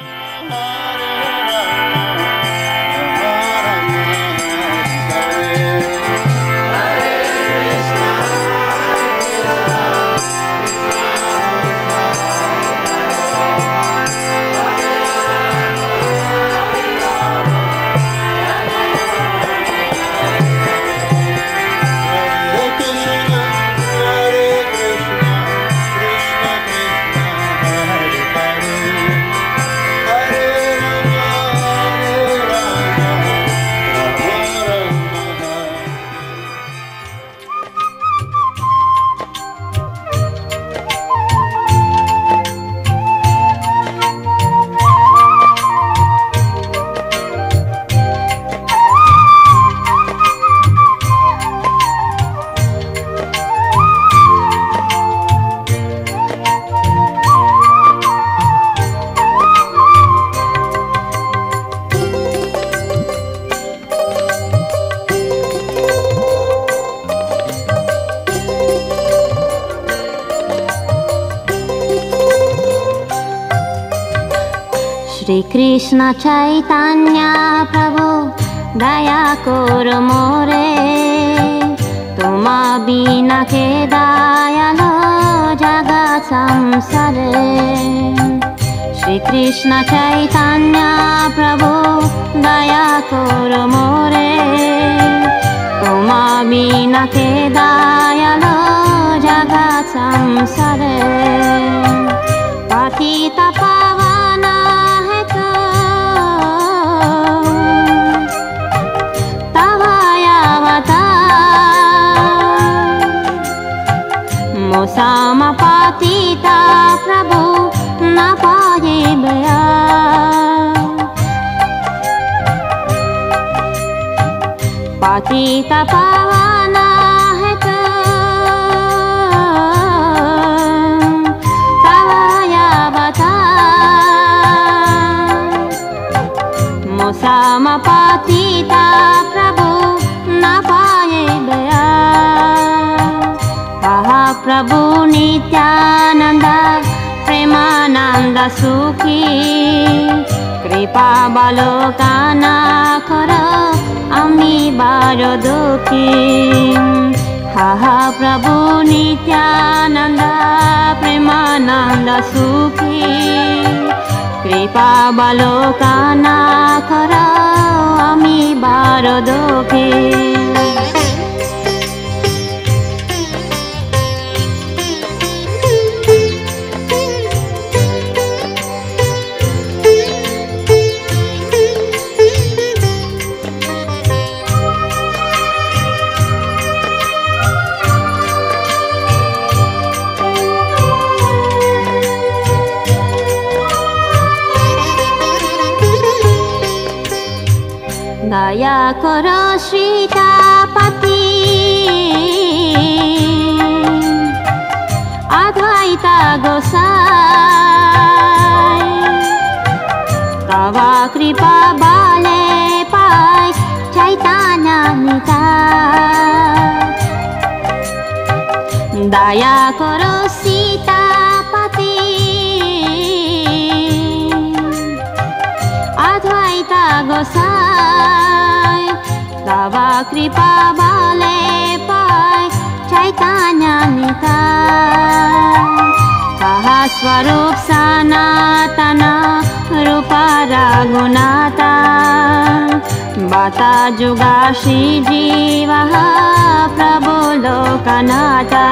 Oh, Shri Krishna Chaitanya प्रभु दया core more. तुमा बिना के दयालो जगा संसारे। श्रीकृष्ण चैतन्या प्रभु पतिता पावना है तो तवायावता मोसाम पतिता प्रभु न बया आहा प्रभु नित्यानन्द प्रेमानन्द सुखी। कृपा बालोकाना शारदोकीं हा प्रभु नित्यानन्द प्रेमानन्द सुखी। कृपालकानादो দয়া কর শ্রীতা পাতি আধাইতা গোসাই। তবা কৃপা বালে পাই চৈতানতা দয়া কর সীতা পাতি আধাইতা গোসাই। तवा कृपा बाले पाय चैतन्यनिता। कहा स्वरूप सनातन रूप रघुनाथा। बता जुगाशी जीव प्रभु लोकनाथा।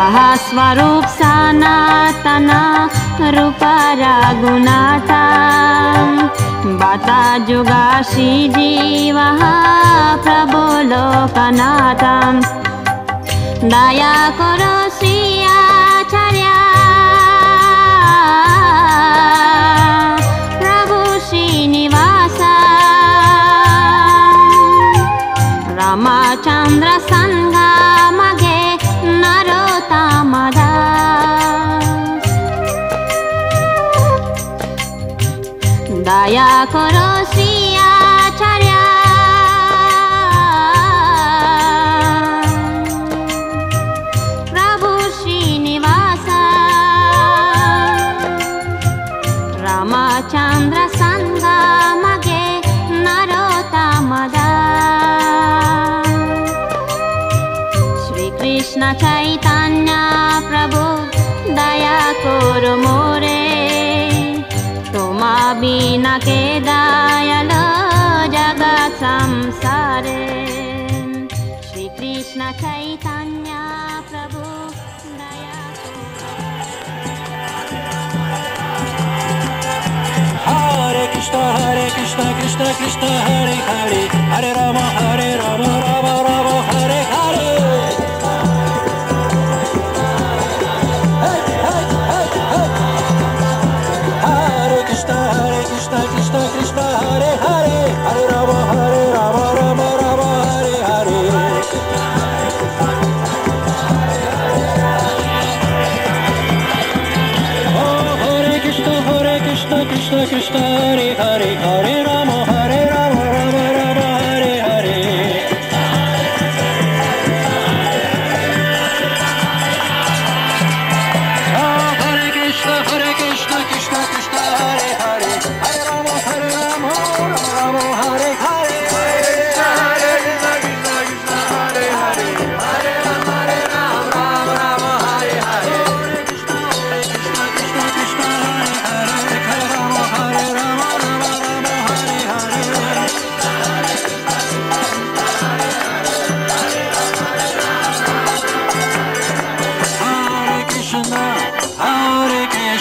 आहा स्वरूप सनातन रूप रघुनाथा बता जुगाशी जीव प्रभु लोकनाथा दया करो श्री आचार्य। प्रभु श्रीनिवास। रामचन्द्र कुरुषियाचार्या प्रभु श्रीनिवास रमाचन्द्रसङ्गे नरो तमदा श्रीकृष्णचैतन्या प्रभु दया कुरु मो ीन के दायन जगसंसारे श्रीकृष्ण चैतन्या प्रभु नया हरे कृष्ण हरे कृष्ण कृष्ण कृष्ण हरे हरे। हरे राम हरे Ram. Krishna, Hare Hare, Hare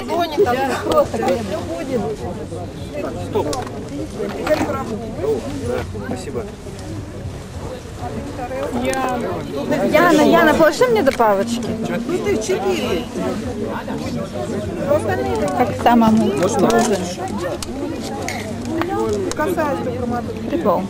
ладони там просто все будет. Яна, Яна, положи мне добавочки. Ну ты четыре. Как самому. Прикол.